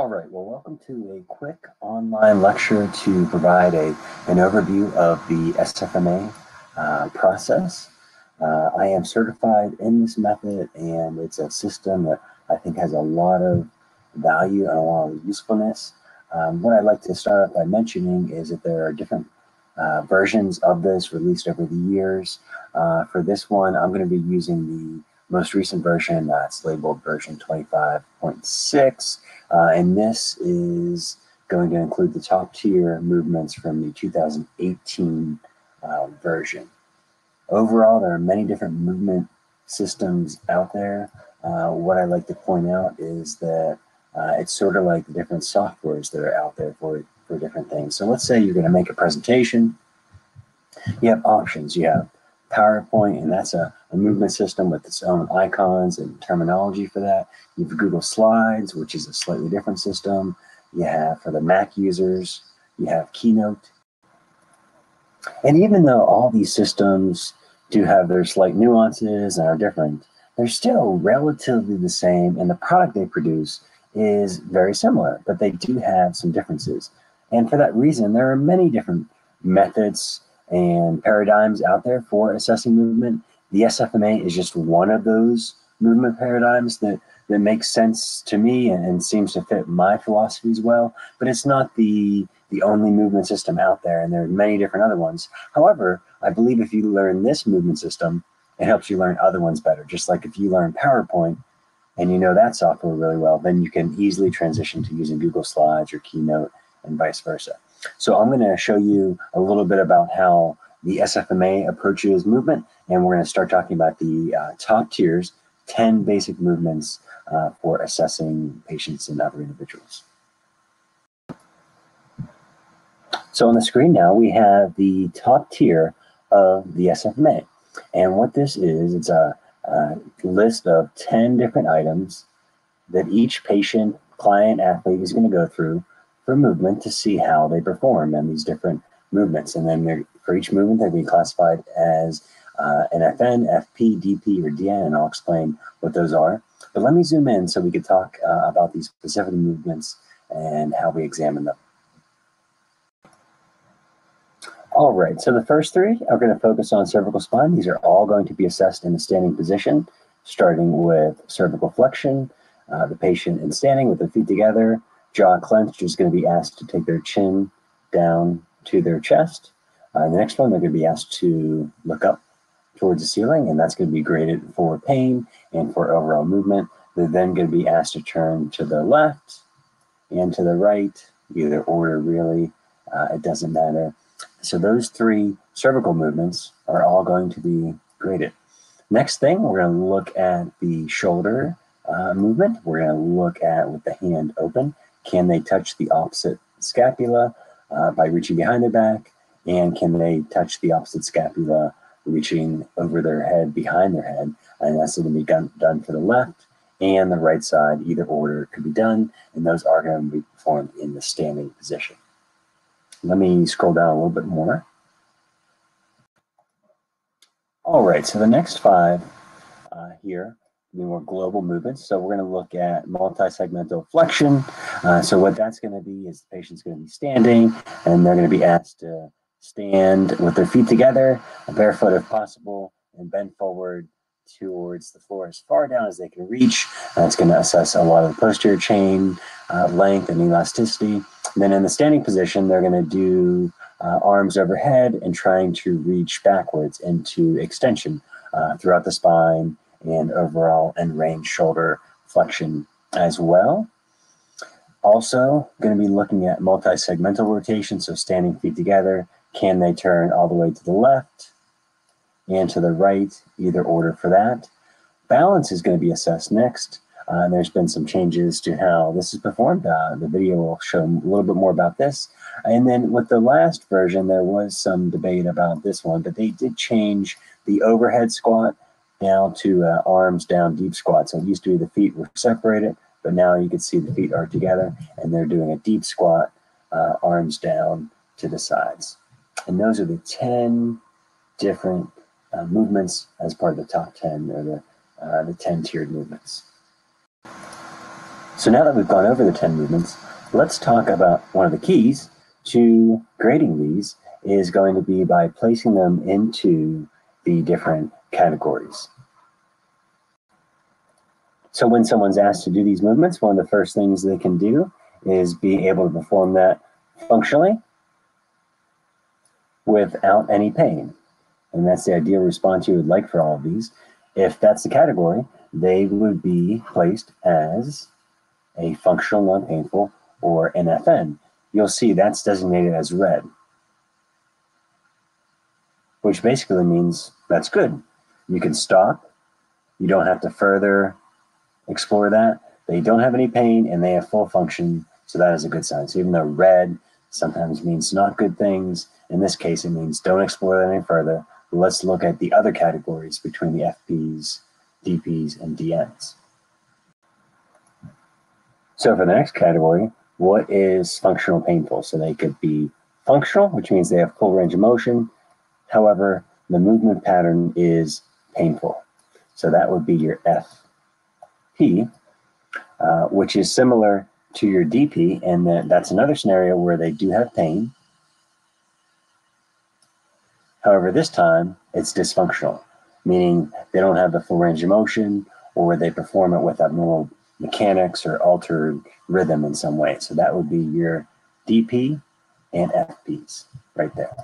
All right, well, welcome to a quick online lecture to provide a, an overview of the SFMA uh, process. Uh, I am certified in this method and it's a system that I think has a lot of value and a lot of usefulness. Um, what I'd like to start off by mentioning is that there are different uh, versions of this released over the years. Uh, for this one, I'm going to be using the most recent version that's labeled version 25.6. Uh, and this is going to include the top tier movements from the 2018 uh, version. Overall, there are many different movement systems out there. Uh, what I like to point out is that uh, it's sort of like the different softwares that are out there for, for different things. So let's say you're going to make a presentation. You have options. You have PowerPoint, and that's a, a, movement system with its own icons and terminology for that. You have Google Slides, which is a slightly different system. You have for the Mac users, you have Keynote. And even though all these systems do have their slight nuances and are different, they're still relatively the same, and the product they produce is very similar, but they do have some differences. And for that reason, there are many different methods and paradigms out there for assessing movement. The SFMA is just one of those movement paradigms that that makes sense to me and, and, seems to fit my philosophy as well. But it's not the the only movement system out there, and there are many different other ones. However, I believe if you learn this movement system, it helps you learn other ones better. Just like if you learn PowerPoint and you know that software really well, then you can easily transition to using Google Slides or Keynote and vice versa. So I'm going to show you a little bit about how the SFMA approaches movement, and we're going to start talking about the uh, top tiers, 10 basic movements uh, for assessing patients and other individuals. So on the screen now, we have the top tier of the SFMA. And what this is, it's a, a list of 10 different items that each patient, client, athlete is going to go through for movement to see how they perform and these different movements. And then for each movement, they'd be classified as uh, an FN, FP, DP, or DN, and I'll explain what those are. But let me zoom in so we could talk uh, about these specific movements and how we examine them. All right, so the first three are going to focus on cervical spine. These are all going to be assessed in a standing position, starting with cervical flexion, uh, the patient in standing with their feet together, jaw clenched is going to be asked to take their chin down to their chest. Uh, the next one, they're going to be asked to look up towards the ceiling, and that's going to be graded for pain and for overall movement. They're then going to be asked to turn to the left and to the right, either order really, uh, it doesn't matter. So those three cervical movements are all going to be graded. Next thing, we're going to look at the shoulder uh, movement. We're going to look at with the hand open. Can they touch the opposite scapula uh, by reaching behind their back? And can they touch the opposite scapula reaching over their head, behind their head? And that's going to be done, for the left and the right side. Either order could be done, and those are going to be performed in the standing position. Let me scroll down a little bit more. All right, so the next five uh, here the more global movements. So we're going to look at multi-segmental flexion. Uh, so what that's going to be is the patient's going to be standing and they're going to be asked to stand with their feet together, barefoot if possible, and bend forward towards the floor as far down as they can reach. That's going to assess a lot of the posterior chain uh, length and elasticity. And then in the standing position, they're going to do uh, arms overhead and trying to reach backwards into extension uh, throughout the spine and overall and range shoulder flexion as well. Also, going to be looking at multi-segmental rotation, so standing feet together. Can they turn all the way to the left and to the right, either order for that. Balance is going to be assessed next. Uh, and there's been some changes to how this is performed. Uh, the video will show a little bit more about this. And then with the last version, there was some debate about this one, but they did change the overhead squat now to uh, arms down deep squat. So it used to be the feet were separated, but now you can see the feet are together and they're doing a deep squat, uh, arms down to the sides. And those are the 10 different uh, movements as part of the top 10 or the, uh, the 10 tiered movements. So now that we've gone over the 10 movements, let's talk about one of the keys to grading these is going to be by placing them into the different categories. So when someone's asked to do these movements, one of the first things they can do is be able to perform that functionally without any pain. And that's the ideal response you would like for all of these. If that's the category, they would be placed as a functional non-painful or an FN. You'll see that's designated as red, which basically means that's good. You can stop. You don't have to further explore that. They don't have any pain and they have full function, so that is a good sign. So even though red sometimes means not good things, in this case it means don't explore that any further. Let's look at the other categories between the FPs, DPs, and DNs. So for the next category, what is functional painful? So they could be functional, which means they have full range of motion. However, the movement pattern is painful. So that would be your FP, uh, which is similar to your DP, and that, that's another scenario where they do have pain. However, this time it's dysfunctional, meaning they don't have the full range of motion or they perform it with abnormal mechanics or altered rhythm in some way. So that would be your DP and FPs right there.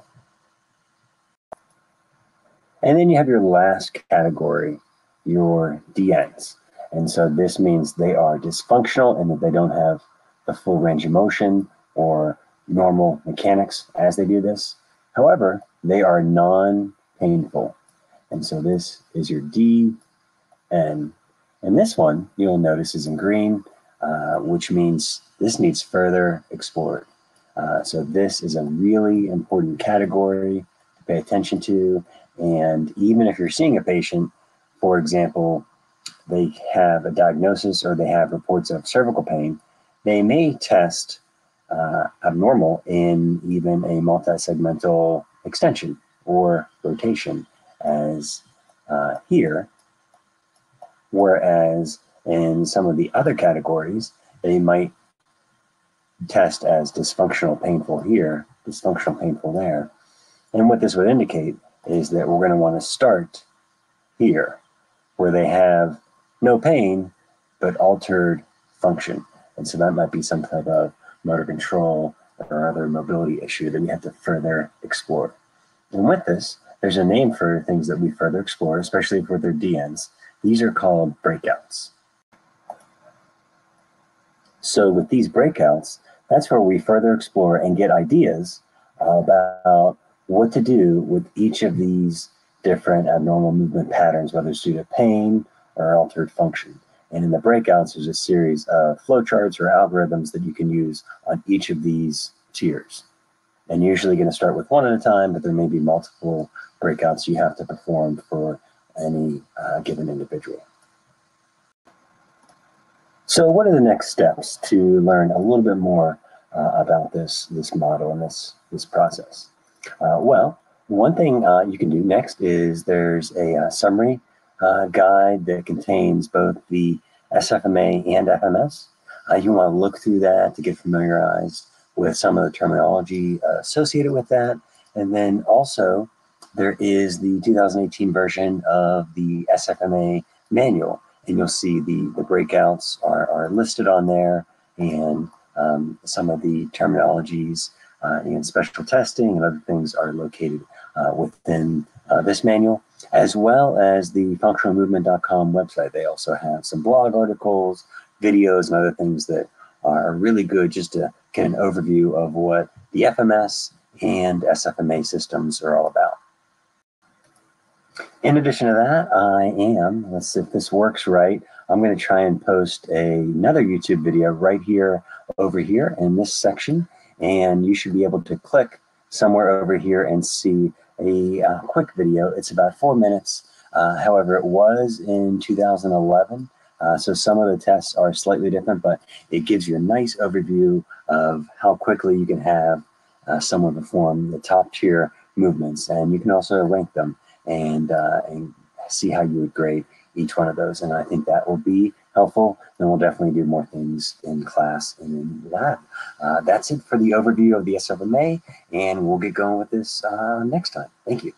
And then you have your last category, your DNs. And so this means they are dysfunctional and that they don't have the full range of motion or normal mechanics as they do this. However, they are non-painful. And so this is your D, and and this one, you'll notice is in green, uh, which means this needs further explored. Uh, so this is a really important category to pay attention to. And even if you're seeing a patient, for example, they have a diagnosis or they have reports of cervical pain, they may test uh, abnormal in even a multi-segmental extension or rotation as uh, here Whereas in some of the other categories, they might test as dysfunctional painful here, dysfunctional painful there. And what this would indicate is that we're going to want to start here, where they have no pain, but altered function. And so that might be some type of motor control or other mobility issue that we have to further explore. And with this, there's a name for things that we further explore, especially for their DNs, these are called breakouts. So with these breakouts, that's where we further explore and get ideas about what to do with each of these different abnormal movement patterns, whether it's due to pain or altered function. And in the breakouts, there's a series of flowcharts or algorithms that you can use on each of these tiers. And usually going to start with one at a time, but there may be multiple breakouts you have to perform for any uh, given individual. So what are the next steps to learn a little bit more uh, about this, this model and this, this process? Uh, well, one thing uh, you can do next is there's a uh, summary uh, guide that contains both the SFMA and FMS. you want to look through that to get familiarized with some of the terminology associated with that. And then also there is the 2018 version of the SFMA manual, and you'll see the, the breakouts are, are listed on there and um, some of the terminologies uh, and special testing and other things are located uh, within uh, this manual, as well as the functionalmovement.com website. They also have some blog articles, videos, and other things that are really good just to get an overview of what the FMS and SFMA systems are all about. In addition to that, I am, let's see if this works right, I'm going to try and post a, another YouTube video right here over here in this section. And you should be able to click somewhere over here and see a uh, quick video. It's about four minutes. Uh, however, it was in 2011. Uh, so some of the tests are slightly different, but it gives you a nice overview of how quickly you can have uh, someone perform the top tier movements. And you can also rank them and, uh, and see how you would grade each one of those. And I think that will be helpful, then we'll definitely do more things in class and in lab. Uh, that's it for the overview of the SFMA, and we'll get going with this uh, next time. Thank you.